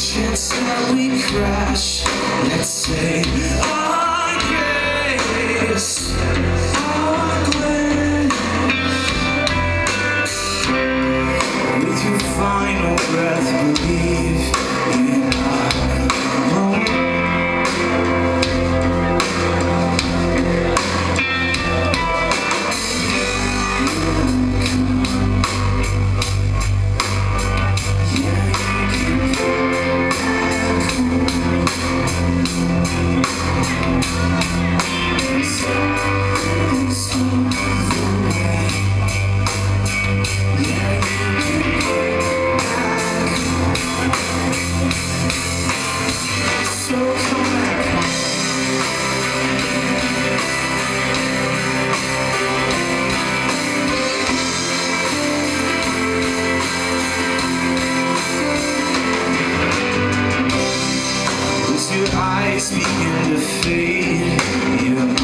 chance that we crash. Let's say eyes begin to fade.